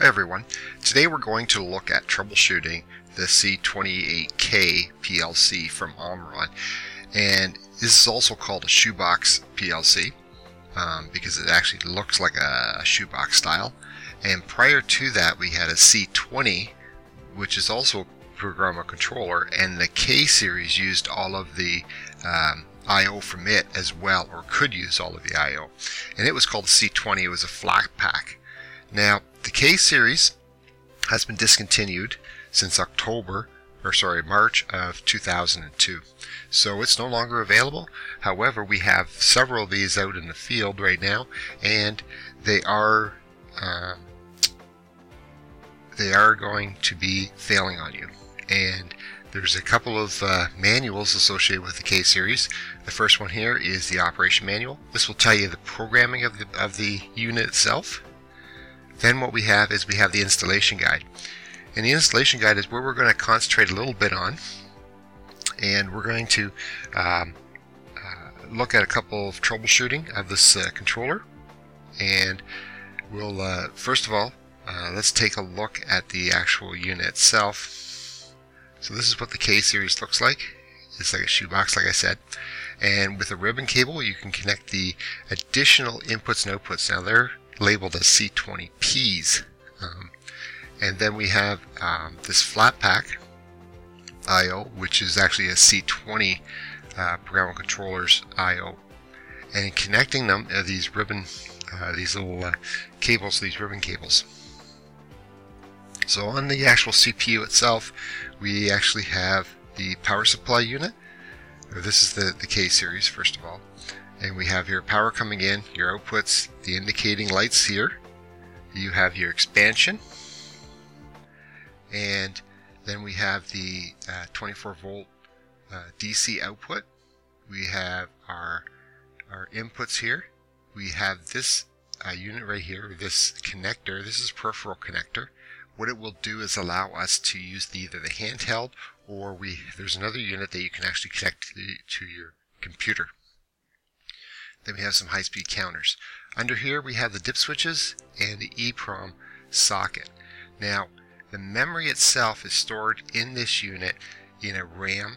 Everyone. Today we're going to look at troubleshooting the C28K PLC from Omron. And this is also called a shoebox PLC um, because it actually looks like a, shoebox style. And prior to that we had a C20 which is also a programmable controller and the K series used all of the um, I.O. from it as well or could use all of the I.O. And it was called C20. It was a flat pack. Now, the K series has been discontinued since October, or sorry, March of 2002. So it's no longer available. However, we have several of these out in the field right now, and they are uh, they are going to be failing on you. And there's a couple of uh, manuals associated with the K series. The first one here is the operation manual. This will tell you the programming of the of the unit itself then what we have is we have the installation guide. And the installation guide is where we're going to concentrate a little bit on. And we're going to um, uh, look at a couple of troubleshooting of this uh, controller. And we'll, uh, first of all, uh, let's take a look at the actual unit itself. So this is what the K series looks like. It's like a shoebox, like I said. And with a ribbon cable, you can connect the additional inputs and outputs. Now, they're labeled as C20Ps. Um, and then we have um, this flat pack I.O., which is actually a C20 uh, programmable controllers I.O. And connecting them are these ribbon, uh, these little uh, cables, these ribbon cables. So on the actual CPU itself, we actually have the power supply unit. This is the, the K series, first of all. And we have your power coming in, your outputs, the indicating lights here. You have your expansion. And then we have the uh, 24 volt uh, DC output. We have our, our inputs here. We have this uh, unit right here, this connector. This is peripheral connector. What it will do is allow us to use the, either the handheld or we there's another unit that you can actually connect to, to your computer. Then we have some high-speed counters. Under here we have the dip switches and the EEPROM socket. Now the memory itself is stored in this unit in a RAM,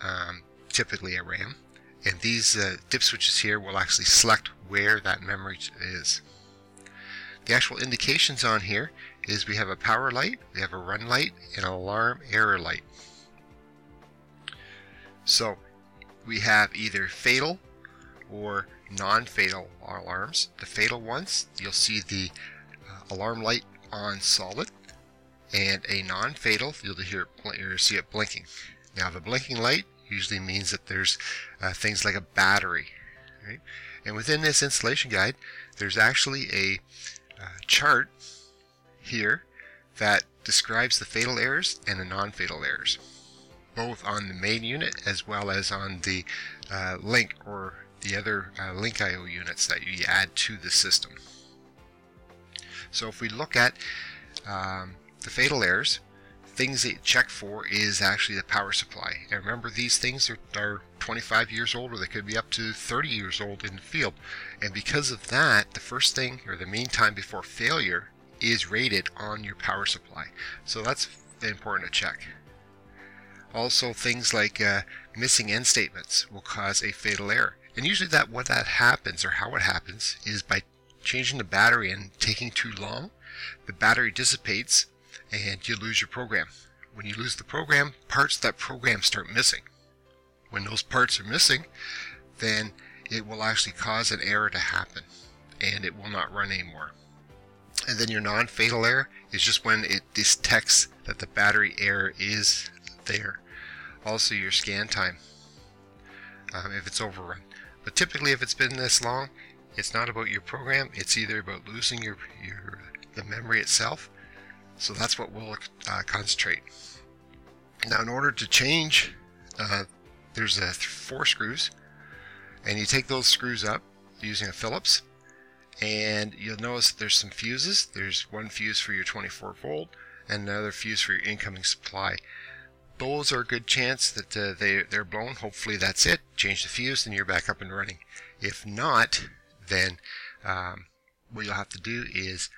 um, typically a RAM, and these uh, dip switches here will actually select where that memory is. The actual indications on here is we have a power light, we have a run light, and an alarm error light. So we have either fatal or non-fatal alarms. The fatal ones, you'll see the uh, alarm light on solid, and a non-fatal, you'll hear see it blinking. Now the blinking light usually means that there's uh, things like a battery, right? And within this installation guide, there's actually a uh, chart here that describes the fatal errors and the non-fatal errors, both on the main unit as well as on the uh, link or the other uh, link IO units that you add to the system. So if we look at um, the fatal errors, things that check for is actually the power supply. And remember, these things are, are 25 years old, or they could be up to 30 years old in the field. And because of that, the first thing, or the mean time before failure, is rated on your power supply. So that's important to check. Also, things like uh, missing end statements will cause a fatal error. And usually that what that happens or how it happens is by changing the battery and taking too long, the battery dissipates and you lose your program. When you lose the program, parts of that program start missing. When those parts are missing, then it will actually cause an error to happen and it will not run anymore. And then your non-fatal error is just when it detects that the battery error is there. Also your scan time, um, if it's overrun. But typically, if it's been this long, it's not about your program. It's either about losing your, your the memory itself. So that's what we'll uh, concentrate. Now, in order to change, uh, there's uh, four screws, and you take those screws up using a Phillips, and you'll notice there's some fuses. There's one fuse for your 24 volt, and another fuse for your incoming supply those are a good chance that uh, they, they're blown. Hopefully that's it. Change the fuse and you're back up and running. If not, then um, what you'll have to do is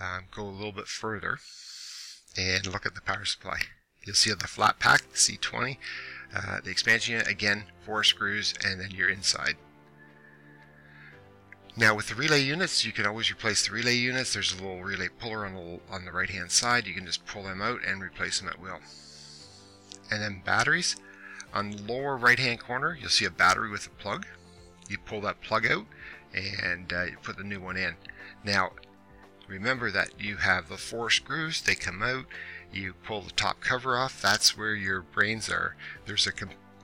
um, go a little bit further and look at the power supply. You'll see the flat pack, the C20, uh, the expansion unit, again, four screws, and then you're inside. Now with the relay units, you can always replace the relay units. There's a little relay puller on the, on the right hand side. You can just pull them out and replace them at will. And then batteries. On the lower right hand corner, you'll see a battery with a plug. You pull that plug out and uh, you put the new one in. Now, remember that you have the four screws, they come out, you pull the top cover off, that's where your brains are. There's a,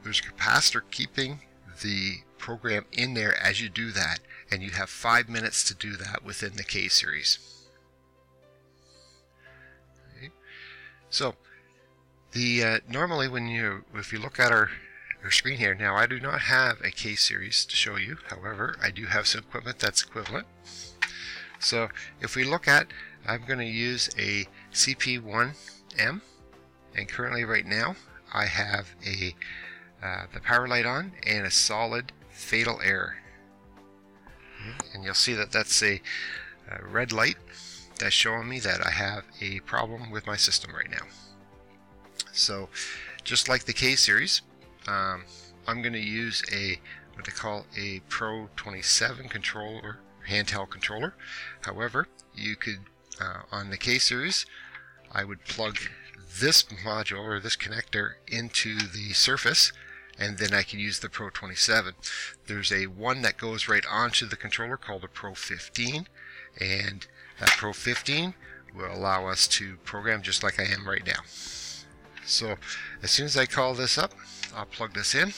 there's a capacitor keeping the program in there as you do that, and you have five minutes to do that within the K series. Okay. So, the uh, normally when you if you look at our our screen here now I do not have a K series to show you. However I do have some equipment that's equivalent. So if we look at I'm going to use a CP1M and currently right now I have a uh, the power light on and a solid fatal error. And you'll see that that's a, a red light that's showing me that I have a problem with my system right now so just like the K series, um, I'm going to use a what they call a Pro 27 controller, handheld controller. However, you could uh, on the K series, I would plug this module or this connector into the surface and then I can use the Pro 27. There's a one that goes right onto the controller called the Pro 15 and that Pro 15 will allow us to program just like I am right now. So as soon as I call this up, I'll plug this in.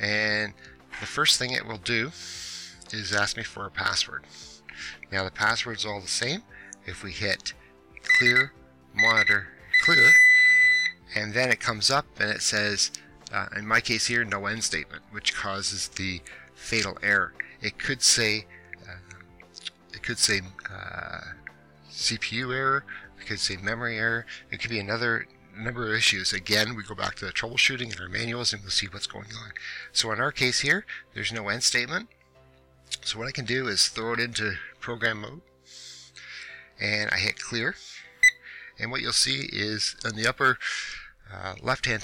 And the first thing it will do is ask me for a password. Now the password's all the same. If we hit clear, monitor, clear, and then it comes up and it says, uh, in my case here, no end statement, which causes the fatal error. It could say, uh, it could say uh, CPU error, it could say memory error, it could be another number of issues. Again, we go back to the troubleshooting in our manuals and we'll see what's going on. So in our case here, there's no end statement. So what I can do is throw it into program mode and I hit clear. And what you'll see is in the upper uh, left hand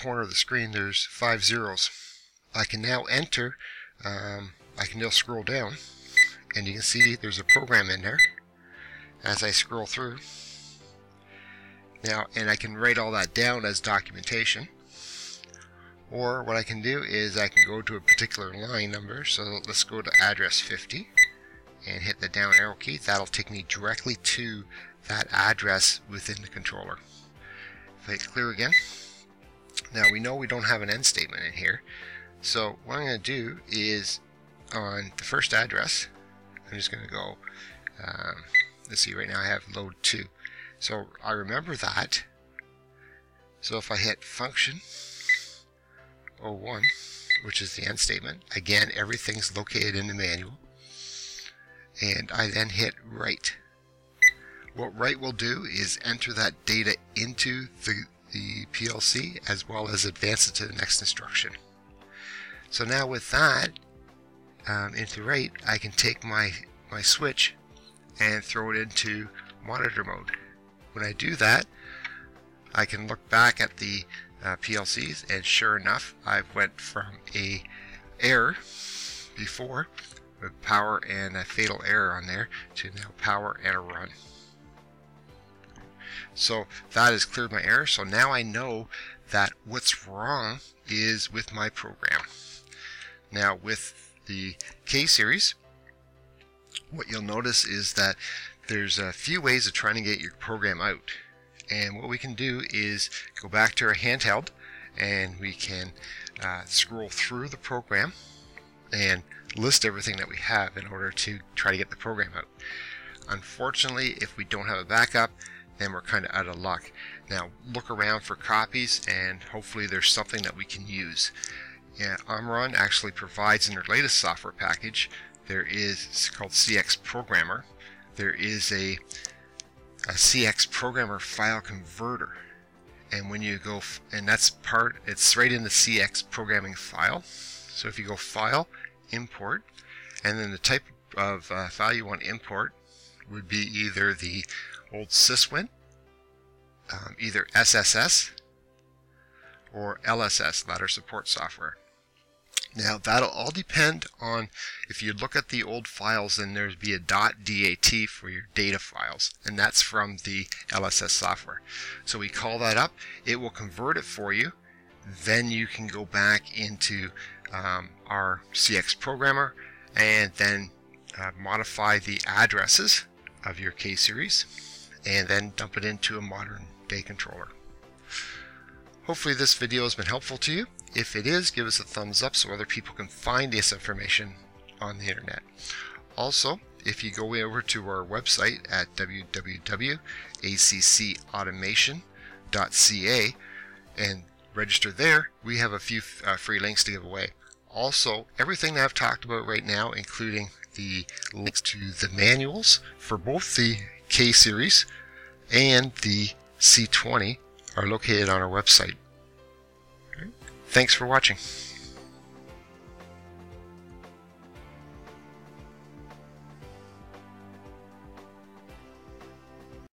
corner of the screen, there's five zeros. I can now enter, um, I can now scroll down and you can see there's a program in there as I scroll through. Now, and I can write all that down as documentation. Or what I can do is I can go to a particular line number. So let's go to address 50 and hit the down arrow key. That'll take me directly to that address within the controller. If I hit clear again, now we know we don't have an end statement in here. So what I'm going to do is on the first address, I'm just going to go, um, let's see, right now I have load 2. So I remember that. So if I hit function 01, which is the end statement, again, everything's located in the manual. And I then hit write. What write will do is enter that data into the, the PLC as well as advance it to the next instruction. So now with that um, into write, I can take my, my switch and throw it into monitor mode. When I do that, I can look back at the uh, PLCs and sure enough, I've went from a error before with power and a fatal error on there to now power and a run. So that has cleared my error. So now I know that what's wrong is with my program. Now with the K series, what you'll notice is that there's a few ways of trying to get your program out. And what we can do is go back to our handheld and we can uh, scroll through the program and list everything that we have in order to try to get the program out. Unfortunately, if we don't have a backup, then we're kind of out of luck. Now, look around for copies and hopefully there's something that we can use. Yeah, Omron actually provides in their latest software package, there is called CX Programmer, there is a, a CX programmer file converter. And when you go, and that's part, it's right in the CX programming file. So if you go File, Import, and then the type of uh, file you want to import, would be either the old Syswin, um, either SSS, or LSS, ladder support software. Now that'll all depend on if you look at the old files then there'd be a .dat for your data files and that's from the LSS software. So we call that up, it will convert it for you, then you can go back into um, our CX programmer and then uh, modify the addresses of your K-series and then dump it into a modern day controller. Hopefully this video has been helpful to you. If it is, give us a thumbs up so other people can find this information on the internet. Also, if you go over to our website at www.accautomation.ca and register there, we have a few uh, free links to give away. Also, everything that I've talked about right now, including the links to the manuals for both the K series and the C20, are located on our website. Thanks for watching.